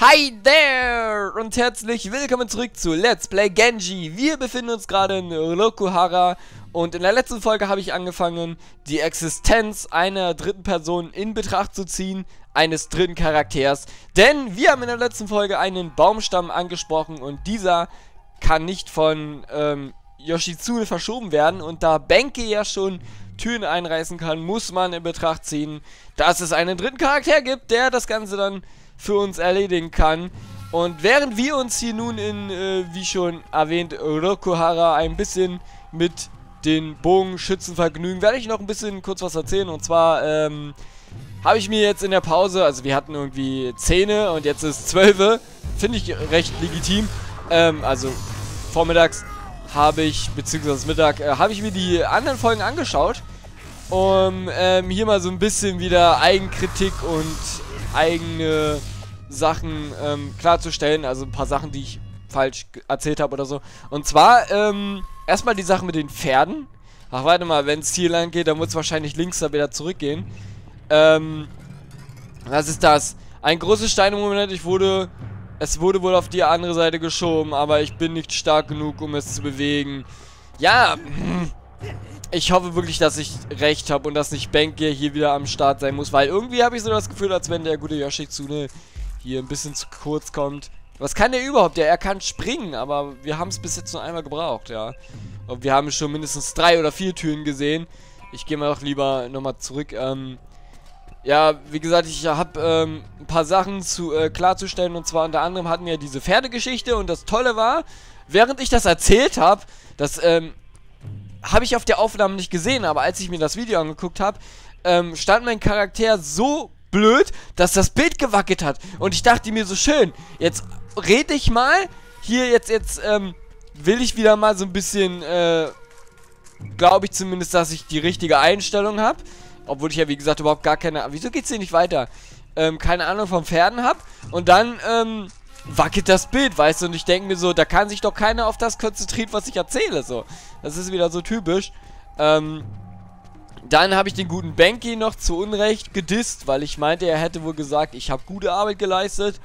Hi there und herzlich willkommen zurück zu Let's Play Genji. Wir befinden uns gerade in Rokuhara und in der letzten Folge habe ich angefangen, die Existenz einer dritten Person in Betracht zu ziehen, eines dritten Charakters. Denn wir haben in der letzten Folge einen Baumstamm angesprochen und dieser kann nicht von ähm, Yoshitsune verschoben werden und da Benke ja schon Türen einreißen kann, muss man in Betracht ziehen, dass es einen dritten Charakter gibt, der das Ganze dann für uns erledigen kann. Und während wir uns hier nun in, äh, wie schon erwähnt, Rokuhara ein bisschen mit den Bogenschützen vergnügen, werde ich noch ein bisschen kurz was erzählen. Und zwar, ähm, habe ich mir jetzt in der Pause, also wir hatten irgendwie 10 und jetzt ist 12, finde ich recht legitim. Ähm, also vormittags habe ich, beziehungsweise Mittag, äh, habe ich mir die anderen Folgen angeschaut, um ähm, hier mal so ein bisschen wieder Eigenkritik und eigene Sachen ähm, klarzustellen. Also ein paar Sachen, die ich falsch erzählt habe oder so. Und zwar, ähm, erstmal die Sache mit den Pferden. Ach, warte mal, wenn es hier lang geht, dann muss es wahrscheinlich links da wieder zurückgehen. Ähm, was ist das? Ein großes Stein im Moment, ich wurde... Es wurde wohl auf die andere Seite geschoben, aber ich bin nicht stark genug, um es zu bewegen. Ja, ich hoffe wirklich, dass ich recht habe und dass nicht Benke hier wieder am Start sein muss, weil irgendwie habe ich so das Gefühl, als wenn der gute Yoshitsune hier ein bisschen zu kurz kommt. Was kann der überhaupt? Der, er kann springen, aber wir haben es bis jetzt nur einmal gebraucht, ja. Und wir haben schon mindestens drei oder vier Türen gesehen. Ich gehe mal doch lieber nochmal zurück. Ähm, ja, wie gesagt, ich habe ähm, ein paar Sachen zu, äh, klarzustellen. Und zwar unter anderem hatten wir diese Pferdegeschichte. Und das Tolle war, während ich das erzählt habe, das ähm, habe ich auf der Aufnahme nicht gesehen. Aber als ich mir das Video angeguckt habe, ähm, stand mein Charakter so blöd, dass das Bild gewackelt hat. Und ich dachte mir so schön, jetzt rede ich mal. Hier jetzt, jetzt, ähm, will ich wieder mal so ein bisschen, äh, glaube ich zumindest, dass ich die richtige Einstellung habe. Obwohl ich ja, wie gesagt, überhaupt gar keine... Wieso geht's hier nicht weiter? Ähm, keine Ahnung vom Pferden habe. Und dann, ähm, wackelt das Bild, weißt du? Und ich denke mir so, da kann sich doch keiner auf das konzentrieren, was ich erzähle, so. Das ist wieder so typisch. Ähm, dann habe ich den guten Banky noch zu Unrecht gedisst, weil ich meinte, er hätte wohl gesagt, ich habe gute Arbeit geleistet.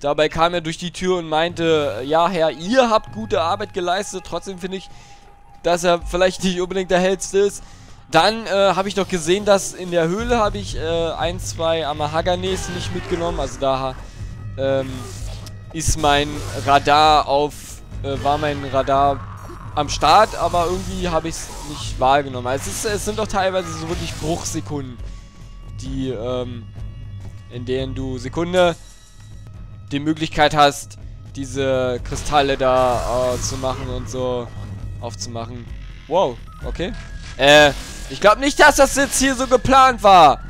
Dabei kam er durch die Tür und meinte, ja Herr, ihr habt gute Arbeit geleistet. Trotzdem finde ich, dass er vielleicht nicht unbedingt der Hellste ist. Dann äh, habe ich noch gesehen, dass in der Höhle habe ich äh, ein, zwei Amahaganes nicht mitgenommen. Also da ähm, ist mein Radar auf, äh, war mein Radar am Start, aber irgendwie habe ich es nicht wahrgenommen. Also es, ist, es, sind doch teilweise so wirklich Bruchsekunden, die, ähm, in denen du Sekunde die Möglichkeit hast, diese Kristalle da äh, zu machen und so aufzumachen. Wow, okay. Äh, ich glaube nicht, dass das jetzt hier so geplant war.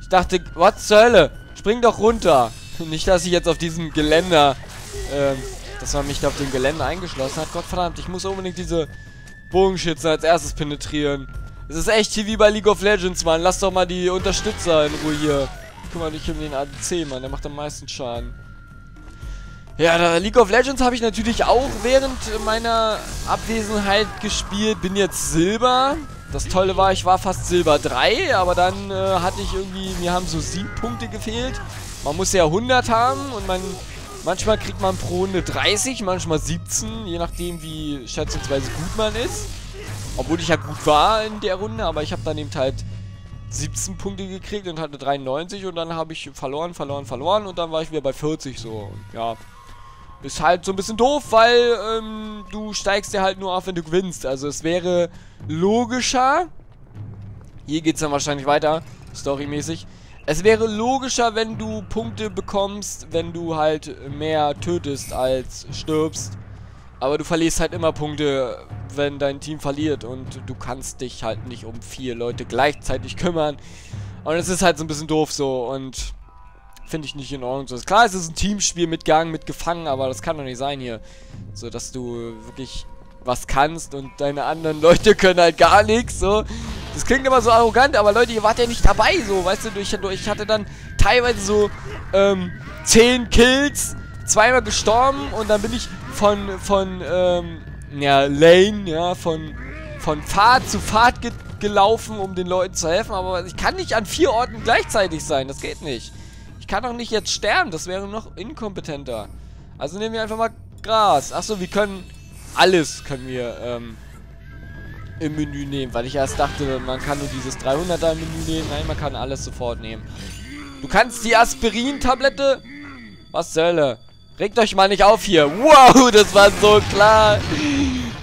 Ich dachte, was zur Hölle? Spring doch runter. Nicht, dass ich jetzt auf diesem Geländer, ähm, dass man mich da auf dem Geländer eingeschlossen hat. Gottverdammt, ich muss unbedingt diese Bogenschützen als erstes penetrieren. Es ist echt hier wie bei League of Legends, Mann. Lass doch mal die Unterstützer in Ruhe hier. Mal nicht um den ADC, Mann. Der macht am meisten Schaden. Ja, League of Legends habe ich natürlich auch während meiner Abwesenheit gespielt. Bin jetzt Silber. Das Tolle war, ich war fast Silber 3, aber dann äh, hatte ich irgendwie, mir haben so 7 Punkte gefehlt. Man muss ja 100 haben und man Manchmal kriegt man pro Runde 30, manchmal 17, je nachdem wie schätzungsweise gut man ist. Obwohl ich ja gut war in der Runde, aber ich habe dann eben halt 17 Punkte gekriegt und hatte 93 und dann habe ich verloren, verloren, verloren und dann war ich wieder bei 40 so. Ja, ist halt so ein bisschen doof, weil ähm, du steigst ja halt nur auf, wenn du gewinnst. Also es wäre logischer, hier geht es dann wahrscheinlich weiter, storymäßig, es wäre logischer, wenn du Punkte bekommst, wenn du halt mehr tötest als stirbst. Aber du verlierst halt immer Punkte, wenn dein Team verliert und du kannst dich halt nicht um vier Leute gleichzeitig kümmern. Und es ist halt so ein bisschen doof so und finde ich nicht in Ordnung. So, klar, es ist ein Teamspiel mit Gang, mit Gefangen, aber das kann doch nicht sein hier. So, dass du wirklich was kannst und deine anderen Leute können halt gar nichts, so. Das klingt immer so arrogant, aber Leute, ihr wart ja nicht dabei, so, weißt du, ich, hatte dann teilweise so, ähm, 10 Kills, zweimal gestorben und dann bin ich von, von, ähm, ja, Lane, ja, von, von Fahrt zu Fahrt ge gelaufen, um den Leuten zu helfen, aber ich kann nicht an vier Orten gleichzeitig sein, das geht nicht. Ich kann doch nicht jetzt sterben, das wäre noch inkompetenter. Also nehmen wir einfach mal Gras. Achso, wir können alles können wir ähm, im Menü nehmen, weil ich erst dachte, man kann nur dieses 300er im Menü nehmen. Nein, man kann alles sofort nehmen. Du kannst die Aspirin-Tablette... Was zur Hölle? Regt euch mal nicht auf hier. Wow, das war so klar.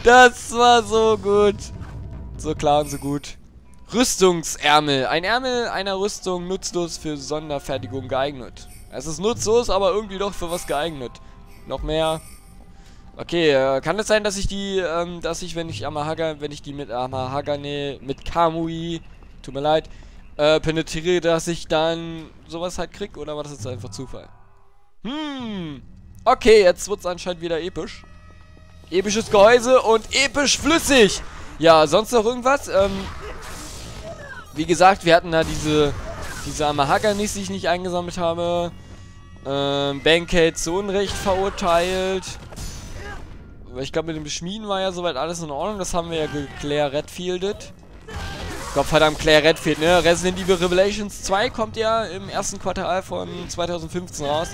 Das war so gut. So klar und so gut. Rüstungsärmel. Ein Ärmel einer Rüstung nutzlos für Sonderfertigung geeignet. Es ist nutzlos, aber irgendwie doch für was geeignet. Noch mehr. Okay, äh, kann es sein, dass ich die, ähm, dass ich, wenn ich Amahaga, wenn ich die mit Amahagane, mit Kamui, tut mir leid, äh, penetriere, dass ich dann sowas halt krieg? Oder war das jetzt einfach Zufall? Hm. Okay, jetzt wird es anscheinend wieder episch. Episches Gehäuse und episch flüssig. Ja, sonst noch irgendwas? Ähm, wie gesagt, wir hatten da diese, diese Amahaganis, die ich nicht eingesammelt habe. Ähm, Bankade zu Unrecht verurteilt. Ich glaube, mit dem Beschmieden war ja soweit alles in Ordnung. Das haben wir ja Claire Redfieldet. Gott verdammt, Claire Redfield, ne? Resident Evil Revelations 2 kommt ja im ersten Quartal von 2015 raus.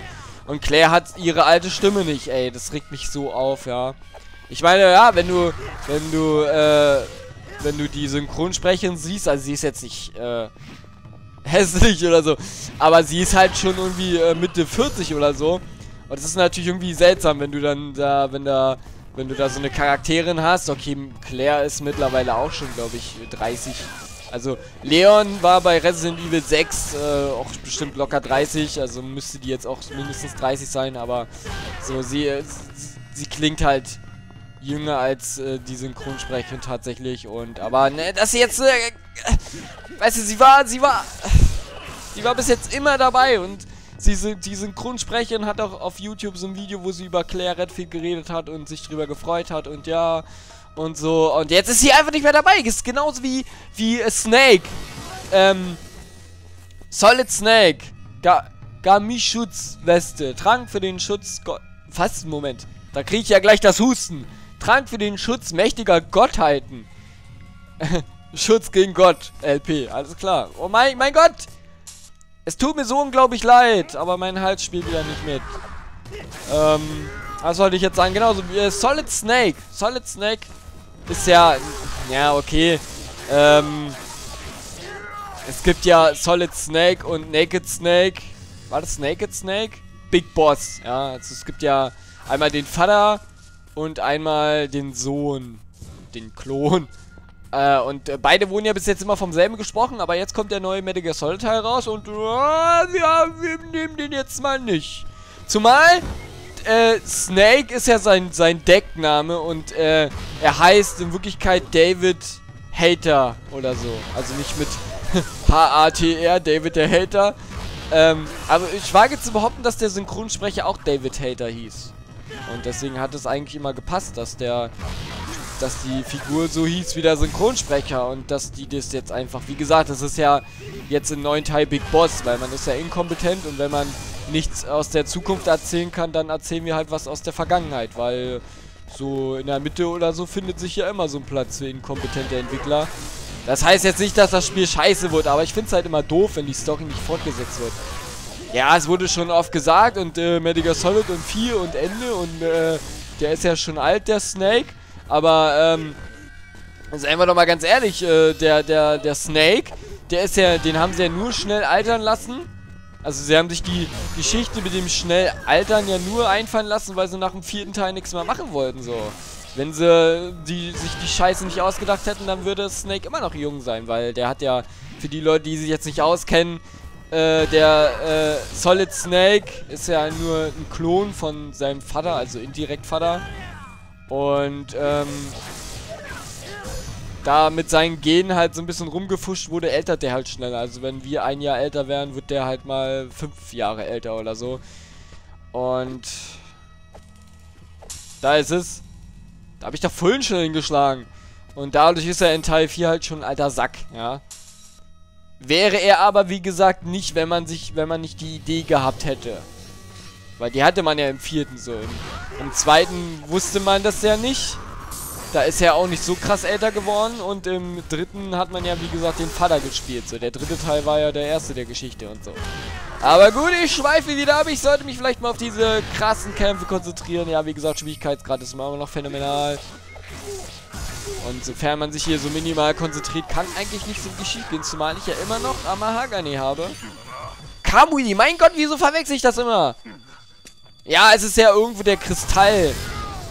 Und Claire hat ihre alte Stimme nicht, ey. Das regt mich so auf, ja. Ich meine, ja, wenn du, wenn du, äh, wenn du die Synchronsprecherin siehst, also sie ist jetzt nicht, äh, hässlich oder so, aber sie ist halt schon irgendwie äh, Mitte 40 oder so. Und das ist natürlich irgendwie seltsam, wenn du dann da, wenn da, wenn du da so eine Charakterin hast. Okay, Claire ist mittlerweile auch schon, glaube ich, 30. Also, Leon war bei Resident Evil 6 äh, auch bestimmt locker 30, also müsste die jetzt auch mindestens 30 sein, aber so, sie, äh, sie klingt halt jünger als äh, die Synchronsprecherin tatsächlich und aber ne, dass sie jetzt äh, weißt du, sie war sie war sie war bis jetzt immer dabei und sie die Synchronsprecherin hat auch auf YouTube so ein Video, wo sie über Claire Redfield geredet hat und sich drüber gefreut hat und ja und so und jetzt ist sie einfach nicht mehr dabei. Ist genauso wie wie Snake. Ähm Solid Snake. Ga Gami-Schutzweste. Trank für den Schutz. Go Fast Moment. Da kriege ich ja gleich das Husten. Trank für den Schutz mächtiger Gottheiten. Schutz gegen Gott, LP, alles klar. Oh mein, mein Gott! Es tut mir so unglaublich leid, aber mein Hals spielt wieder nicht mit. Ähm, was sollte ich jetzt sagen? Genauso wie äh, Solid Snake. Solid Snake ist ja, ja, okay. Ähm, es gibt ja Solid Snake und Naked Snake. War das Naked Snake? Big Boss, ja. Also es gibt ja einmal den Vater und einmal den Sohn, den Klon. Äh, und äh, beide wurden ja bis jetzt immer vom selben gesprochen, aber jetzt kommt der neue Metal Solid Teil raus und äh, ja, wir nehmen den jetzt mal nicht. Zumal äh, Snake ist ja sein, sein Deckname und äh, er heißt in Wirklichkeit David Hater oder so. Also nicht mit H-A-T-R, David der Hater. Ähm, also ich wage zu behaupten, dass der Synchronsprecher auch David Hater hieß. Und deswegen hat es eigentlich immer gepasst, dass der dass die Figur so hieß wie der Synchronsprecher und dass die das jetzt einfach, wie gesagt, das ist ja jetzt im neuen Teil Big Boss, weil man ist ja inkompetent und wenn man nichts aus der Zukunft erzählen kann, dann erzählen wir halt was aus der Vergangenheit, weil so in der Mitte oder so findet sich ja immer so ein Platz für inkompetente Entwickler. Das heißt jetzt nicht, dass das Spiel scheiße wird, aber ich finde es halt immer doof, wenn die Story nicht fortgesetzt wird. Ja, es wurde schon oft gesagt und äh, Gear Solid und 4 und Ende und äh, der ist ja schon alt, der Snake. Aber, ähm, also einfach doch mal ganz ehrlich, äh, der, der, der Snake, der ist ja, den haben sie ja nur schnell altern lassen. Also sie haben sich die Geschichte mit dem schnell altern ja nur einfallen lassen, weil sie nach dem vierten Teil nichts mehr machen wollten, so. Wenn sie die, sich die Scheiße nicht ausgedacht hätten, dann würde Snake immer noch jung sein, weil der hat ja, für die Leute, die sich jetzt nicht auskennen, äh, der äh, Solid Snake ist ja nur ein Klon von seinem Vater, also indirekt Vater. Und ähm, da mit seinen Genen halt so ein bisschen rumgefuscht wurde, ältert der halt schneller. Also wenn wir ein Jahr älter wären, wird der halt mal fünf Jahre älter oder so. Und da ist es. Da habe ich da vollen schnell hingeschlagen. Und dadurch ist er in Teil 4 halt schon ein alter Sack, ja. Wäre er aber, wie gesagt, nicht, wenn man sich, wenn man nicht die Idee gehabt hätte. Weil die hatte man ja im vierten so. Im, im zweiten wusste man das ja nicht. Da ist er auch nicht so krass älter geworden. Und im dritten hat man ja, wie gesagt, den Vater gespielt. So, der dritte Teil war ja der erste der Geschichte und so. Aber gut, ich schweife wieder ab. Ich sollte mich vielleicht mal auf diese krassen Kämpfe konzentrieren. Ja, wie gesagt, Schwierigkeitsgrad ist immer noch phänomenal. Und sofern man sich hier so minimal konzentriert, kann eigentlich nicht so viel schief gehen. Zumal ich ja immer noch Amahagane habe. Kamui, mein Gott, wieso verwechsel ich das immer? Ja, es ist ja irgendwo der Kristall,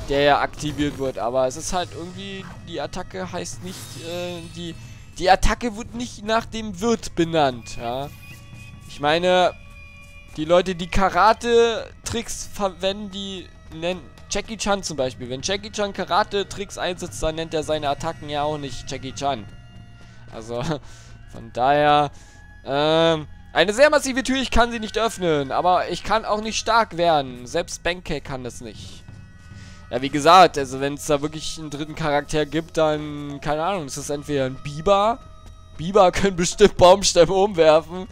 der ja aktiviert wird. Aber es ist halt irgendwie, die Attacke heißt nicht, äh, die, die Attacke wird nicht nach dem Wirt benannt, ja. Ich meine, die Leute, die Karate-Tricks verwenden, die nennen Jackie Chan zum Beispiel. Wenn Jackie Chan Karate-Tricks einsetzt, dann nennt er seine Attacken ja auch nicht Jackie Chan. Also, von daher, ähm, eine sehr massive Tür, ich kann sie nicht öffnen, aber ich kann auch nicht stark werden. Selbst Benkei kann das nicht. Ja, wie gesagt, also wenn es da wirklich einen dritten Charakter gibt, dann, keine Ahnung, ist das entweder ein Biber. Biber können bestimmt Baumstämme umwerfen.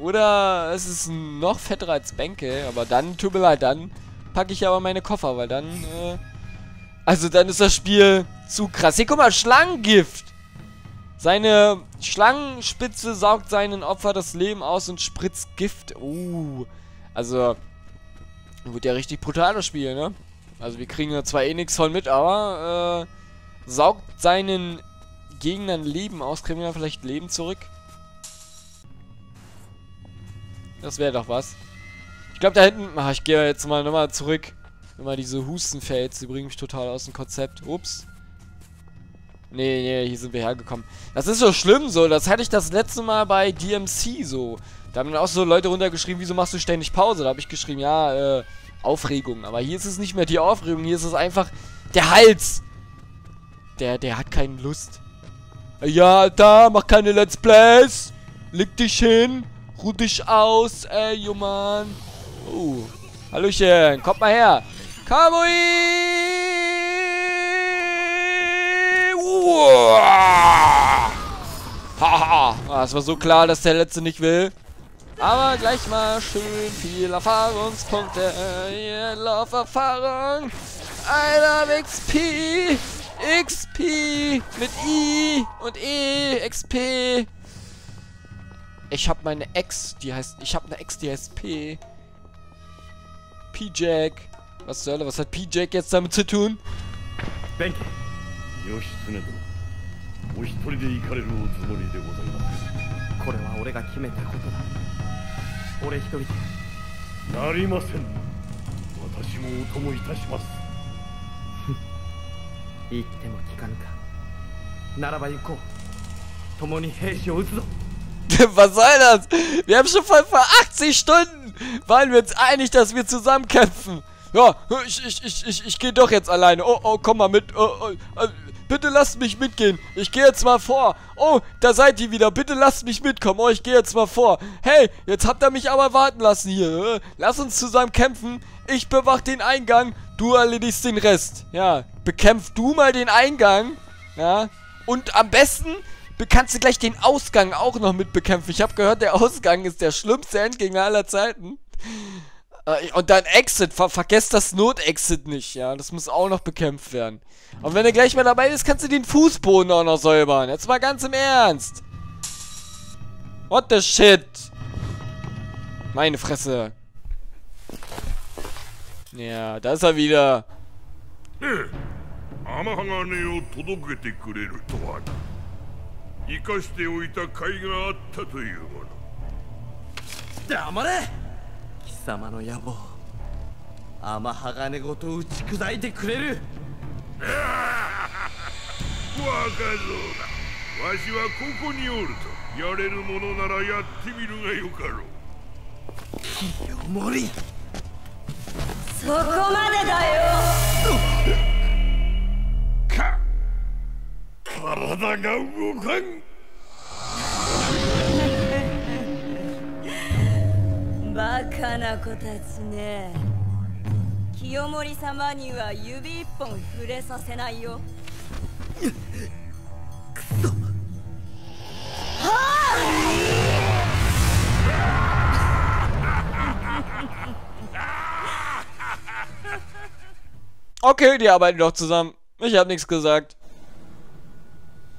Oder es ist noch fetterer als Bänke, aber dann, tut mir leid, dann packe ich aber meine Koffer, weil dann, äh, also dann ist das Spiel zu krass. Hier, guck mal, Schlangengift. Seine Schlangenspitze saugt seinen Opfer das Leben aus und spritzt Gift. Uh, also, wird ja richtig brutal das Spiel, ne? Also wir kriegen ja zwar eh nichts von mit, aber, äh, saugt seinen Gegnern Leben aus. Kriegen wir vielleicht Leben zurück? Das wäre doch was. Ich glaube, da hinten... Ach, ich gehe jetzt mal nochmal zurück. Immer diese Hustenfels, die bringen mich total aus dem Konzept. Ups. Nee, nee, hier sind wir hergekommen. Das ist so schlimm so. Das hatte ich das letzte Mal bei DMC so. Da haben dann auch so Leute runtergeschrieben, wieso machst du ständig Pause? Da habe ich geschrieben, ja, äh, Aufregung. Aber hier ist es nicht mehr die Aufregung. Hier ist es einfach der Hals. Der, der hat keine Lust. Ja, da, mach keine Let's Plays. Leg dich hin. Ruh dich aus, ey, Jumann. Oh. Hallöchen, kommt mal her. Kamui! Haha, ah, es war so klar, dass der Letzte nicht will. Aber gleich mal schön viel Erfahrungspunkte. Yeah, Lauferfahrung. I love XP. XP mit I und E. XP. Ich habe meine Ex, die heißt, ich habe eine Ex, die heißt P. P-Jack. Was soll was hat P-Jack jetzt damit zu tun? Ben. 義経殿お一人で行かれるおつもりでございますこれは俺が決めたことだ俺一人でなりません私もお供いたします言っても聞かぬかならば行こう共に兵士を撃つぞ Was soll das? Wir haben schon vor 80 Stunden waren wir uns einig, dass wir zusammen kämpfen. Ja, ich, ich, ich, ich, ich gehe doch jetzt alleine. Oh, oh, komm mal mit. Oh, oh, äh, bitte lasst mich mitgehen. Ich gehe jetzt mal vor. Oh, da seid ihr wieder. Bitte lasst mich mitkommen. Oh, ich gehe jetzt mal vor. Hey, jetzt habt ihr mich aber warten lassen hier. Lass uns zusammen kämpfen. Ich bewach den Eingang. Du erledigst den Rest. Ja, bekämpf du mal den Eingang. Ja, und am besten kannst du gleich den Ausgang auch noch mit bekämpfen. Ich habe gehört, der Ausgang ist der schlimmste Endgegner aller Zeiten. Äh, und dann Exit. Ver vergesst das Not-Exit nicht, ja. Das muss auch noch bekämpft werden. Und wenn du gleich mal dabei bist, kannst du den Fußboden auch noch säubern. Jetzt mal ganz im Ernst. What the shit? Meine Fresse. Ja, da ist er wieder. 天様の野望。天鋼ごと打ち砕いてくれる。若造だ。わしはここにおると。やれるものならやってみるがよかろう。清盛。そこまでだよ。か。体が動かんバカな子たちね清盛様には指一本触れさせないよくそはあ Okay, die arbeiten doch zusammen. Ich habe nichts gesagt.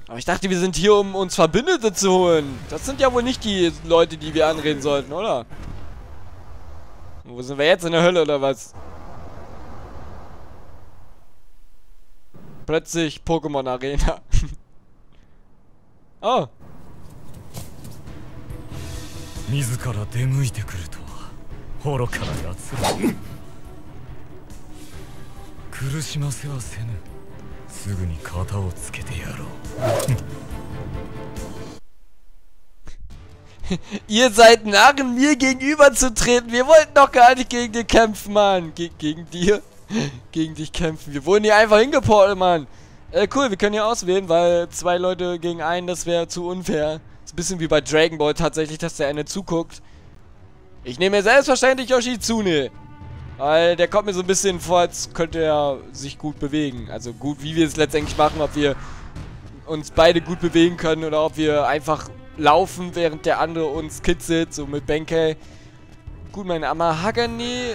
Aber ich dachte, wir sind hier, um uns Verbündete zu holen. Das sind ja wohl nicht die Leute, die wir anreden sollten, oder? Wo sind wir jetzt? In der Hölle, oder was? Plötzlich Pokémon Arena. oh. 自ら出向いてくるとは愚かな奴ら苦しませはせぬすぐに型をつけてやろう Ihr seid Narren, mir gegenüberzutreten. Wir wollten doch gar nicht gegen dich kämpfen, Mann. Ge gegen dir? gegen dich kämpfen. Wir wurden hier einfach hingeportet, Mann. Äh, cool, wir können hier auswählen, weil zwei Leute gegen einen, das wäre zu unfair. Ist ein bisschen wie bei Dragon Ball tatsächlich, dass der eine zuguckt. Ich nehme mir selbstverständlich Yoshitsune. Weil der kommt mir so ein bisschen vor, als könnte er sich gut bewegen. Also gut, wie wir es letztendlich machen, ob wir uns beide gut bewegen können oder ob wir einfach laufen, während der andere uns kitzelt, so mit Benkei. Gut, mein Amahagane äh,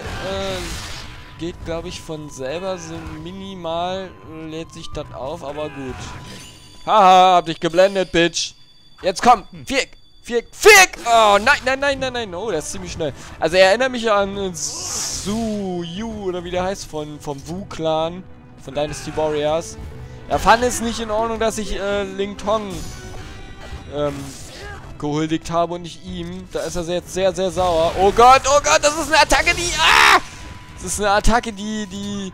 geht, glaube ich, von selber so minimal, lädt sich das auf, aber gut. Haha, hab dich geblendet, Bitch. Jetzt komm, Fick, Fick, Fick! Oh, nein, nein, nein, nein, nein. Oh, das ist ziemlich schnell. Also er erinnert mich an Su Yu, oder wie der heißt, von, vom Wu-Clan, von Dynasty Warriors. Er fand es nicht in Ordnung, dass ich äh, Ling Tong ähm, gehuldigt habe und nicht ihm. Da ist er jetzt sehr, sehr sauer. Oh Gott, oh Gott, das ist eine Attacke, die... Ah! Das ist eine Attacke, die... die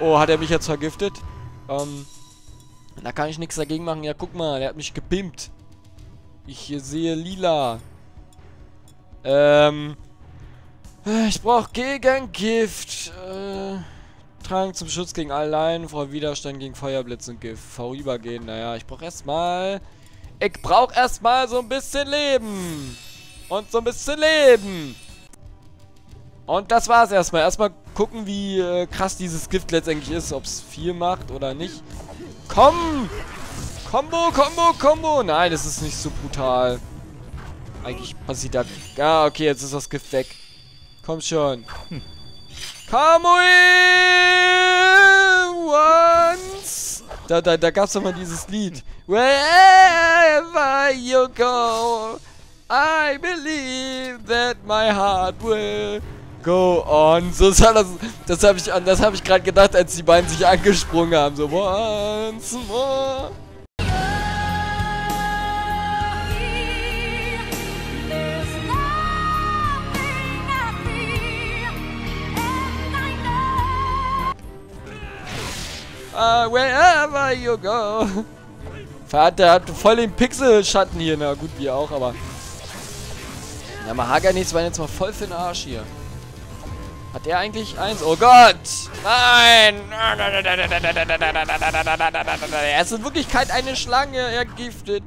oh, hat er mich jetzt vergiftet? Ähm, da kann ich nichts dagegen machen. Ja, guck mal, der hat mich gepimpt. Ich sehe lila. Ähm... Ich brauche Gegengift. Äh... Trank zum Schutz gegen allein, vor Widerstand gegen Feuerblitz und Gift. Vorübergehen, naja, ich brauche erstmal... Ich brauche erstmal so ein bisschen Leben. Und so ein bisschen Leben. Und das war's erstmal. Erstmal gucken, wie äh, krass dieses Gift letztendlich ist. Ob es viel macht oder nicht. Komm! Combo, Combo, Combo! Nein, das ist nicht so brutal. Eigentlich passiert da... Ja, okay, jetzt ist das Gift weg. Komm schon. Hm. Kamui once. Da, da, da gab's doch mal dieses Lied. Wherever you go, I believe that my heart will go on. So das, das habe ich, habe ich gerade gedacht, als die beiden sich angesprungen haben. So once more. Uh, wherever you go. Der hat voll den Pixelschatten hier. Na gut, wir auch, aber... Ja, Mahaganis waren jetzt mal voll für den Arsch hier. Hat der eigentlich eins? Oh Gott! Nein! Er ist in Wirklichkeit eine Schlange. Er giftet.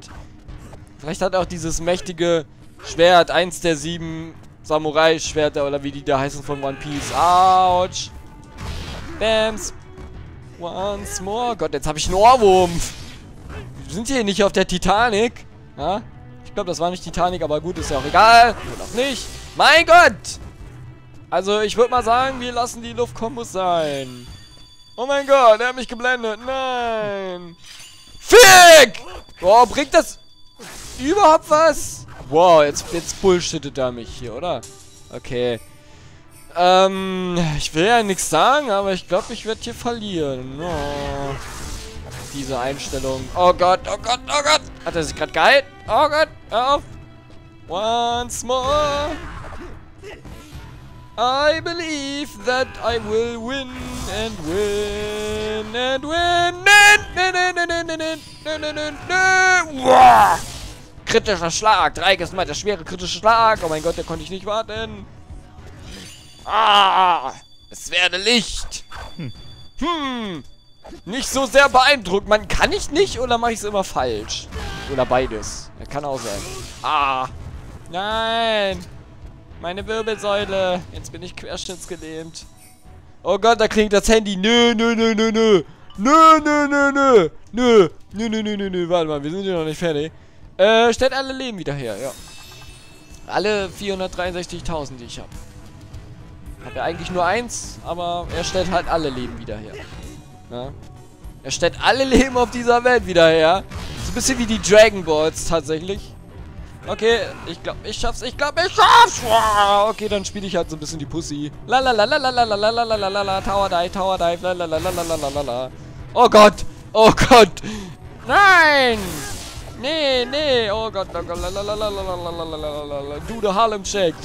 Vielleicht hat er auch dieses mächtige Schwert. Eins der sieben Samurai-Schwerter oder wie die da heißen von One Piece. Autsch! Bams! Once more. Gott, jetzt habe ich einen Ohrwurm. Wir sind hier nicht auf der Titanic. Ja? Ich glaube, das war nicht Titanic, aber gut, ist ja auch egal. Oder auch nicht. Mein Gott! Also, ich würde mal sagen, wir lassen die Luftkombos sein. Oh mein Gott, er hat mich geblendet. Nein. Fick! Boah, bringt das überhaupt was? Wow, jetzt, jetzt bullshittet er mich hier, oder? Okay. Ähm, ich will ja nichts sagen, aber ich glaube, ich werde hier verlieren. Oh. Diese Einstellung. Oh Gott, oh Gott, oh Gott. Hat er sich gerade geheilt? Oh Gott, hör auf. Once more. I believe that I will win and win and win. Kritischer Schlag. Dreiges Mal der schwere kritische Schlag. Oh mein Gott, der konnte ich nicht warten. Ah, es werde Licht. Hm. hm. Nicht so sehr beeindruckt. Man kann ich nicht oder mache ich es immer falsch? Oder beides. Das kann auch sein. Ah. Nein. Meine Wirbelsäule. Jetzt bin ich querschnittsgelähmt. Oh Gott, da klingt das Handy. Nö, nö, nö, nö, nö. Nö, nö, nö, nö. Nö, nö, nö, nö, nö, nö. Warte mal, wir sind hier noch nicht fertig. Äh, stellt alle Leben wieder her, ja. Alle 463.000, die ich habe. Hat er eigentlich nur eins, aber er stellt halt alle Leben wieder her. Ja? Er stellt alle Leben auf dieser Welt wieder her. Ist ein bisschen wie die Dragon Balls tatsächlich. Okay, ich glaube, ich schaff's. Ich glaube, ich schaff's. Okay, dann spiele ich halt so ein bisschen die Pussy. La la la la la la la la la la la la Tower Dive, Tower Dive, la la la la la la la la Oh Gott. Oh Gott. Nein. Nee, nee. Oh Gott, oh Gott. Lalalala. Harlem Shake.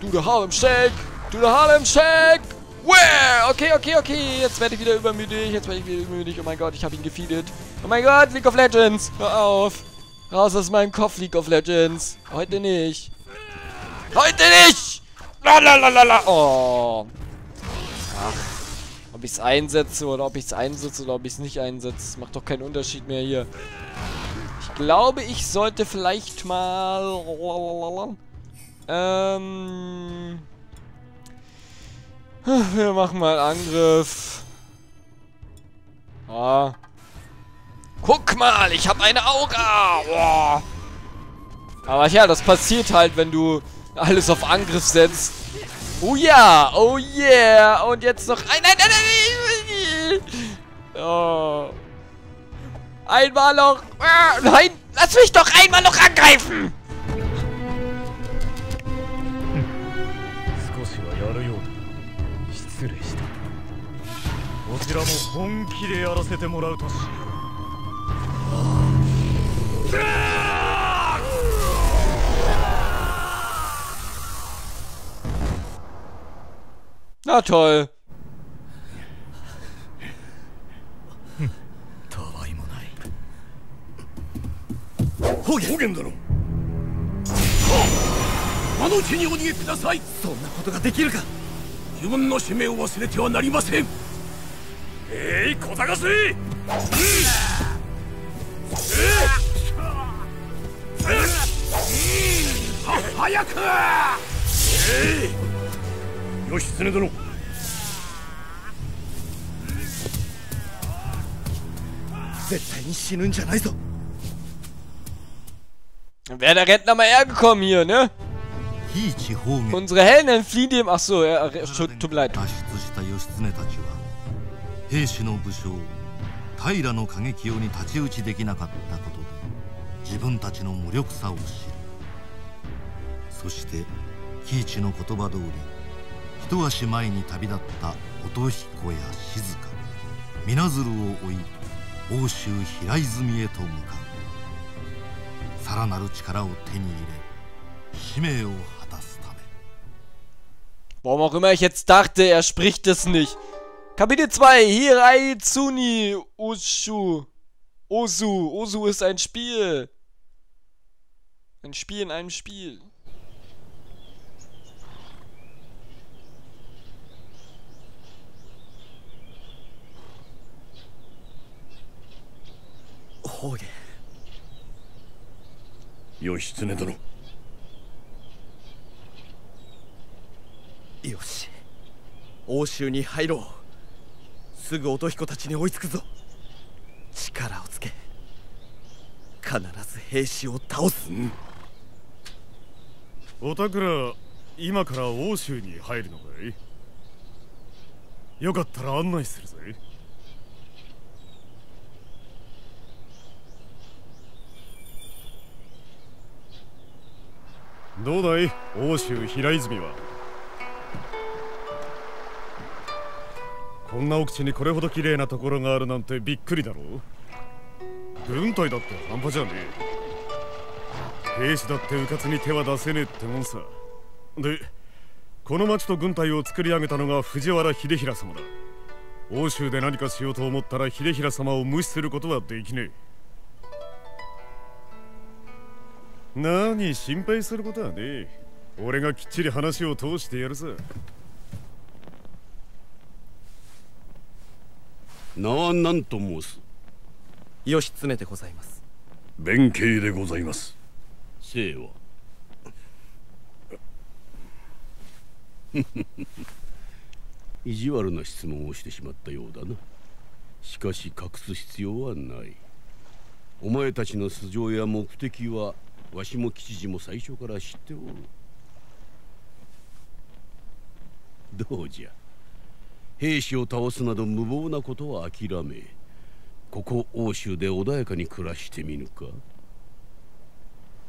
Do the Harlem Shake. Do the Harlem Shake. Wow. Okay, okay, okay. Jetzt werde ich wieder übermütig. Jetzt werde ich wieder übermütig. Oh mein Gott, ich habe ihn gefeedet. Oh mein Gott, League of Legends. Hör auf. Raus aus meinem Kopf, League of Legends. Heute nicht. Heute nicht. Lalalala. Oh. Ach. Ob ich es einsetze oder ob ich es einsetze oder ob ich es nicht einsetze. Macht doch keinen Unterschied mehr hier. Ich glaube, ich sollte vielleicht mal... Ähm... Wir machen mal Angriff. Ah. Guck mal, ich habe eine Aura. Oh. Aber ja, das passiert halt, wenn du alles auf Angriff setzt. Oh ja, oh yeah. Und jetzt noch ein... Nein, nein, nein, nein. Oh. Einmal noch. Ah, nein, lass mich doch einmal noch angreifen. ち Na toll. たわいもないホーゲン殿あのうちにお逃げくださいそんなことができるか自分の使命を忘れてはなりませんえい小探し、うん、は早くえい義経殿 Wäre der Rentner mal hergekommen hier, ne? Unsere Helden entfliehen dem... Achso, er, er, tut mir leid. 兵士の武将平の景清に太刀打ちできなかったことで自分たちの無力さを知るそして喜一の言葉通り一足前に旅立った音彦や静香皆鶴を追い欧州平泉へと向かうさらなる力を手に入れ使命を果たすため Warum auch immer ich jetzt dachte, er spricht es nicht. Kapitel 2, Hirai Tsuni Ushu. Osu. Osu ist ein Spiel. Ein Spiel in einem Spiel. Hoge. 義経殿。よし。欧州に入ろう。すぐ音彦たちに追いつくぞ。力をつけ。必ず兵士を倒す、うん、おたくら今から欧州に入るのかい？よかったら案内するぜどうだい？欧州平泉は。こんな奥地にこれほど綺麗なところがあるなんてびっくりだろう？軍隊だって半端じゃねえ。兵士だって迂闊に手は出せねえってもんさ。でこの町と軍隊を作り上げたのが藤原秀衡様だ。欧州で何かしようと思ったら秀衡様を無視することはできねえ。何心配することはねえ。俺がきっちり話を通してやるさ。名は何と申す。義経でございます。弁慶でございます。姓は？意地悪な質問をしてしまったようだな。しかし隠す必要はない。お前たちの素性や目的はわしも吉次も最初から知っておる。どうじゃ。兵士を倒すなど無謀なことは諦めここ欧州で穏やかに暮らしてみぬか。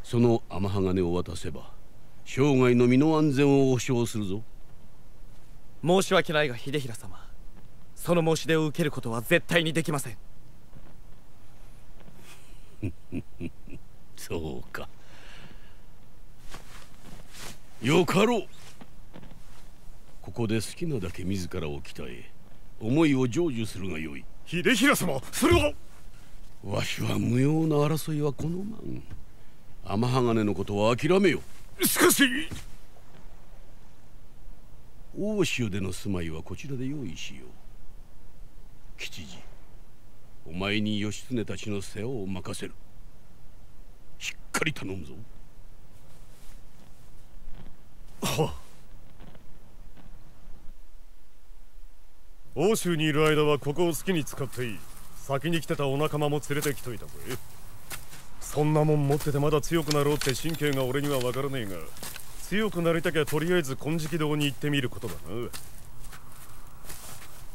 その天鋼を渡せば生涯の身の安全を保証するぞ。申し訳ないが秀衡様。その申し出を受けることは絶対にできません そうか。よかろう。ここで好きなだけ自らを鍛え思いを成就するがよい。秀衡様それは？わしは無用な争いは好まん。天鋼のことは諦めよ。しかし。欧州での住まいはこちらで用意しよう。吉次お前に義経たちの世話を任せるしっかり頼むぞ。は欧州にいる間はここを好きに使っていい。先に来てたお仲間も連れてきといたぜ。そんなもん持っててまだ強くなろうって神経が俺には分からねえが強くなりたきゃとりあえず金色堂に行ってみることだな。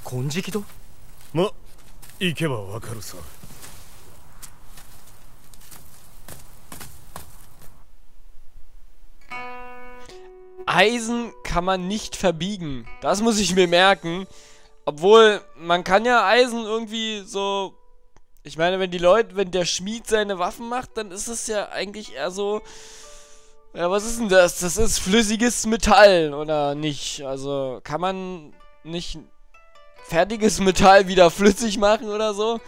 金色堂？ま行けばわかるさ Eisen kann man nicht verbiegen. Das muss ich mir merken. Obwohl, man kann ja Eisen irgendwie so. Ich meine, wenn die Leute, wenn der Schmied seine Waffen macht, dann ist es ja eigentlich eher so. Ja, was ist denn das? Das ist flüssiges Metall, oder nicht? Also, kann man nicht fertiges Metall wieder flüssig machen oder so?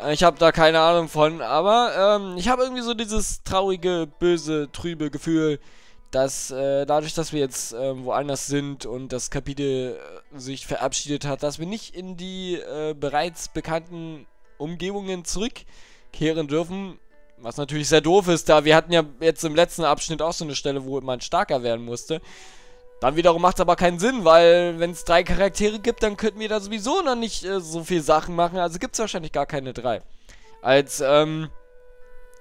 Äh, Ich habe da keine Ahnung von, aber ähm, ich habe irgendwie so dieses traurige, böse, trübe Gefühl, dass äh, dadurch, dass wir jetzt ähm, woanders sind und das Kapitel äh, sich verabschiedet hat, dass wir nicht in die äh, bereits bekannten Umgebungen zurückkehren dürfen. Was natürlich sehr doof ist, da wir hatten ja jetzt im letzten Abschnitt auch so eine Stelle, wo man stärker werden musste. Dann wiederum macht es aber keinen Sinn, weil wenn es drei Charaktere gibt, dann könnten wir da sowieso noch nicht äh, so viel Sachen machen. Also gibt es wahrscheinlich gar keine drei. Als ähm,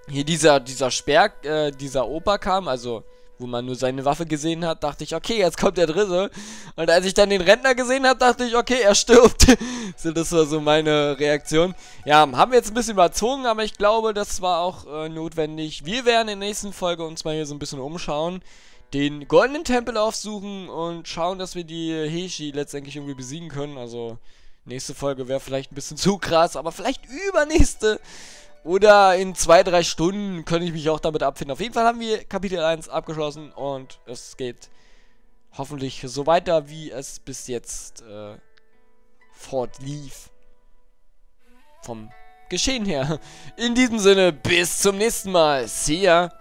hier dieser, dieser Sperr, äh, dieser Opa kam, also wo man nur seine Waffe gesehen hat, dachte ich, okay, jetzt kommt der dritte. Und als ich dann den Rentner gesehen habe, dachte ich, okay, er stirbt. so, das war so meine Reaktion. Ja, haben wir jetzt ein bisschen überzogen, aber ich glaube, das war auch äh, notwendig. Wir werden in der nächsten Folge uns mal hier so ein bisschen umschauen, den goldenen Tempel aufsuchen und schauen, dass wir die Heishi letztendlich irgendwie besiegen können. Also, nächste Folge wäre vielleicht ein bisschen zu krass, aber vielleicht übernächste. Oder in zwei, drei Stunden könnte ich mich auch damit abfinden. Auf jeden Fall haben wir Kapitel 1 abgeschlossen und es geht hoffentlich so weiter, wie es bis jetzt äh, fortlief. Vom Geschehen her. In diesem Sinne, bis zum nächsten Mal. See ya.